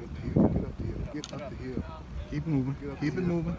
Get up. Get up. Get up the hill. Keep moving. Keep it moving.